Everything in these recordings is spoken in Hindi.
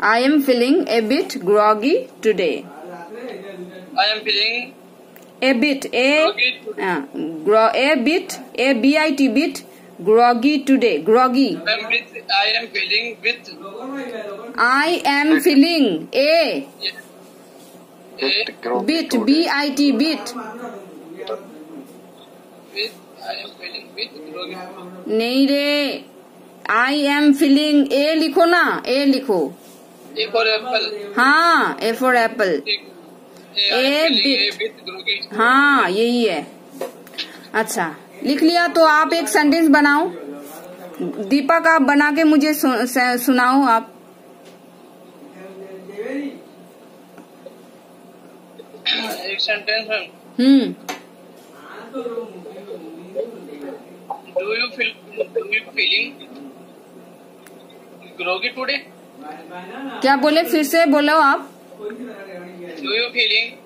I am feeling a bit groggy today. I am feeling A bit, a groggy today. uh, gro, a bit, a bit bit groggy today. Groggy. I am with. I am feeling with. I am feeling a Bit groggy bit, today. b i t bit. With. I am feeling with groggy. नहीं रे I am feeling a लिखो ना a लिखो ए फॉर एप्पल हाँ A for apple A bit हाँ यही है। अच्छा लिख लिया तो आप एक सेंटेंस बनाओ। दीपक आप बना के मुझे सु, सुनाओ आप। हम्म। Do you feel do you feeling groggy today क्या बोले? फिर से बोलो आप। Do you feeling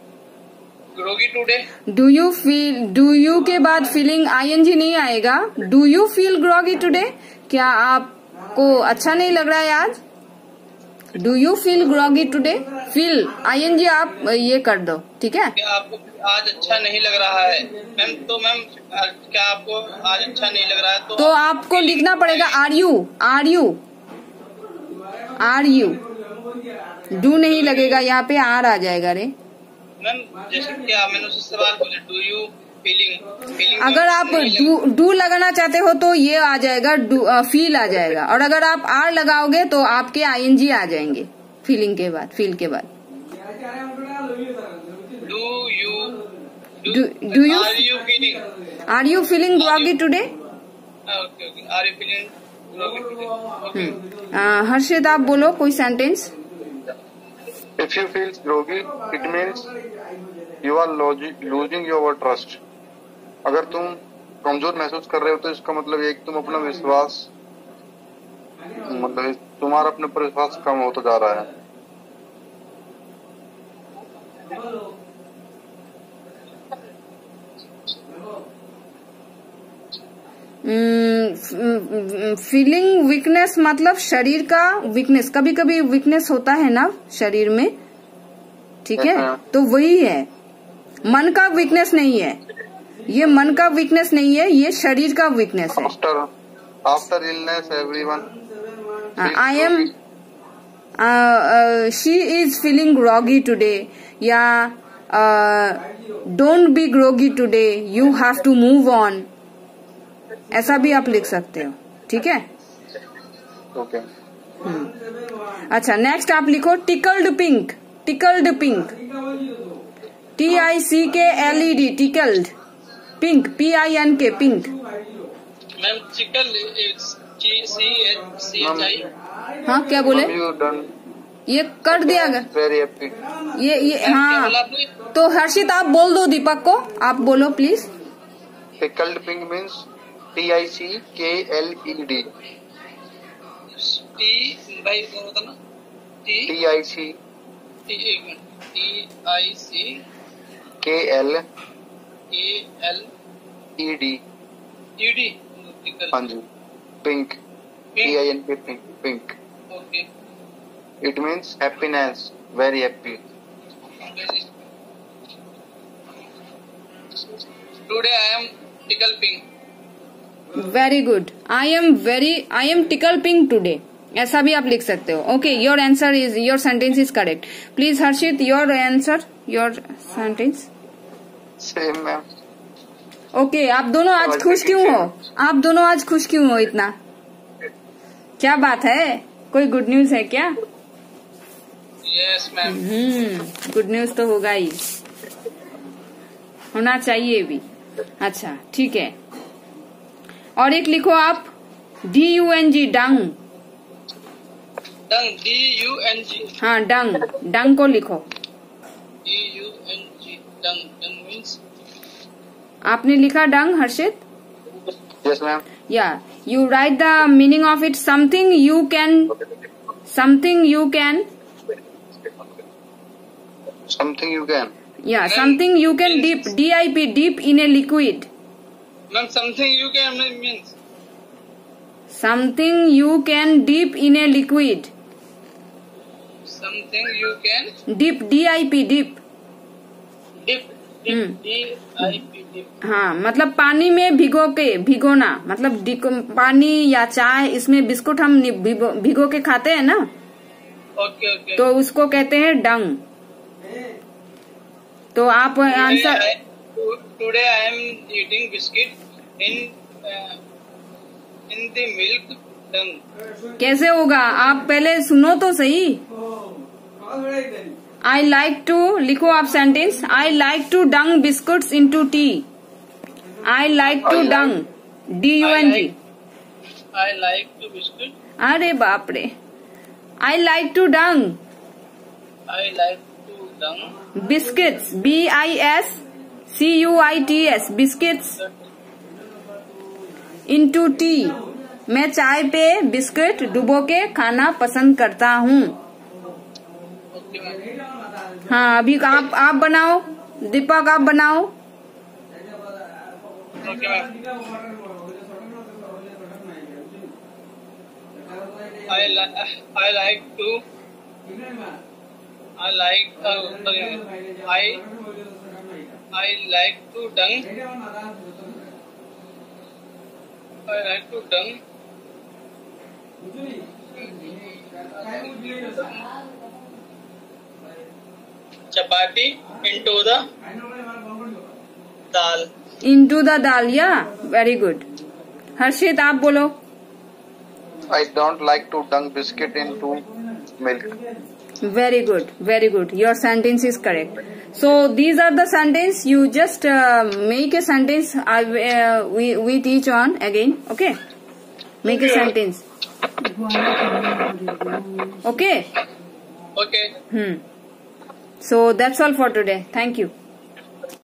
groggy today do you feel do you के बाद फीलिंग आईएनजी नहीं आएगा? Do you feel groggy today क्या आपको अच्छा नहीं लग रहा है आज? Do you feel groggy today feel ING आप ये कर दो ठीक है? क्या आपको आज अच्छा नहीं लग रहा है? मैम तो मैम क्या आपको आज अच्छा नहीं लग रहा है? तो तो आपको लिखना पड़ेगा are you are you are you. Do नहीं लगेगा यहाँ पे आर आ जाएगा रे। मैम जैसे क्या मैंने उससे सवाल बोले डू यू फीलिंग फीलिंग अगर आप डू डू लगाना चाहते हो तो ये आ जाएगा डू फील आ जाएगा। और अगर आप आर लगाओगे तो आपके आईएनजी आ जाएँगे फीलिंग के बाद फील के बाद। Do you Do- do are you feeling are you feeling today okay are you feeling Harshit आप बोलो कोई sentence if you feel groggy, it means you are losing losing trust अगर तुम कमज़ोर महसूस कर रहे हो तो इसका मतलब एक तुम अपना विश्वास मतलब तुम्हारा अपने पर विश्वास कम होता जा रहा है। फीलिंग वीकनेस मतलब शरीर का वीकनेस कभी कभी वीकनेस होता है ना शरीर में? ठीक है? हाँ। तो वही है। मन का वीकनेस नहीं है। ये मन का वीकनेस नहीं है ये शरीर का वीकनेस है। After after illness everyone I am she is feeling groggy today या don't be groggy today you have to move on ऐसा भी आप लिख सकते हो ठीक है? ओके अच्छा नेक्स्ट आप लिखो tickled pink tickled pink T I C K L E D tickled pink P I N K pink ma'am chicken C H C H I हाँ क्या बोले? ये कर दिया गया। वेरी ये ये हाँ। तो हर्षित आप बोल दो दीपक को। आप बोलो please tickled pink means T I C K L E D T भाई ना T T I C T I C K L A L E D E D हाँ जी pink T I N K pink pink okay it means happiness very happy today I am tickle pink very good I am very I am tickle pink today ऐसा भी आप लिख सकते हो। Okay your answer is your sentence is correct please Harshit your answer your sentence same ma'am okay आप दोनों आज खुश क्यों हो? आप दोनों आज खुश क्यों हो इतना? क्या बात है? कोई गुड न्यूज़ है क्या? यस मैम हम्म गुड न्यूज़ तो होगा ही। होना चाहिए भी। अच्छा ठीक है। और एक लिखो आप D U N G dung dung D U N G हाँ डंग डंग को लिखो। D U N G dung dung means आपने लिखा dung Harshit? Yes ma'am yeah you write the meaning of it something you can something you can something you can yeah something you can dip D I P dip in a liquid ma'am something you can means something you can dip in a liquid something you can dip D I P dip dip. Dip. D I हाँ मतलब पानी में भिगो के भिगोना मतलब पानी या चाय इसमें बिस्कुट हम भिगो भिगो के खाते हैं ना Okay, okay. तो उसको कहते हैं डंग तो आप answer today I am eating biscuit in uh, in the milk dung. कैसे होगा? आप पहले सुनो तो सही। आई लाइक टू लिखो आप sentence I like to dung biscuits into tea I like to dung D U N G I like to biscuit अरे बाप रे। I like to dung I like to dung. Biscuits B I S C U I T S biscuits into tea मैं चाय पे बिस्किट डुबो के खाना पसंद करता हूँ। हाँ अभी आप आप बनाओ। दीपक आप बनाओ। like to I like uh, I I like to dung. I like to dung. Chapati into the dal. Into the दालिया वेरी गुड हर्षित आप बोलो I don't like to dunk biscuit into milk. Very good very good. Your sentence is correct. So these are the sentence. You just uh, make a sentence I, uh, we we teach on again okay? Make a sentence. Okay? Okay. hmm. So that's all for today. Thank you